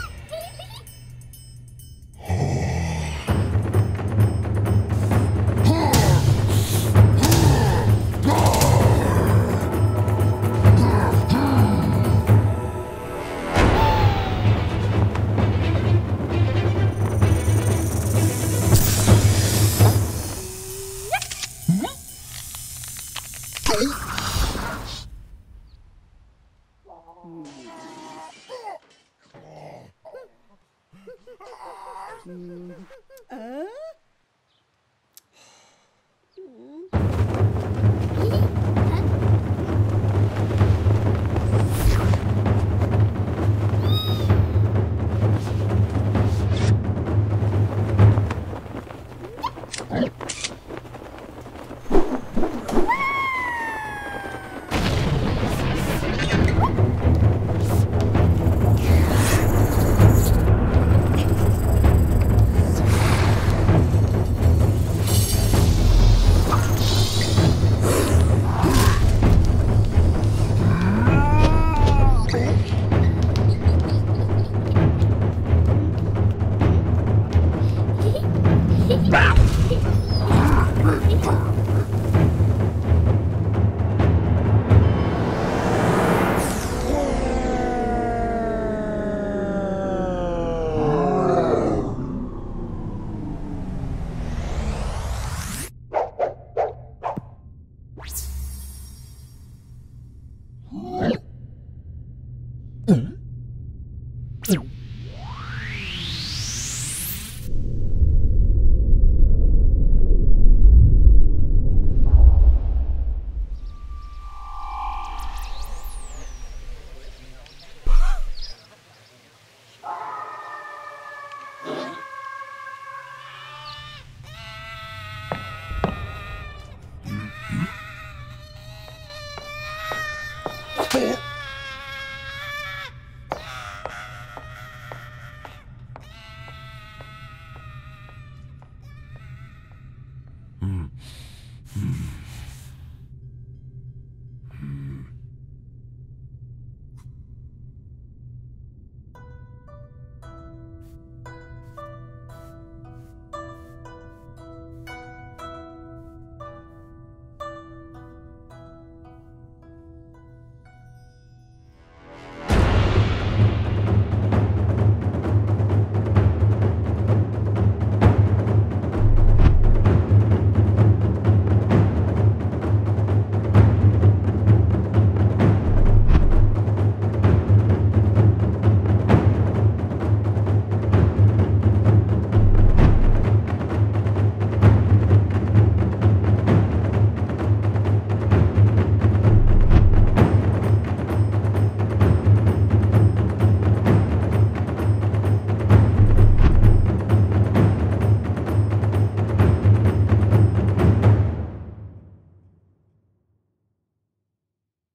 Oh, Mm-hmm.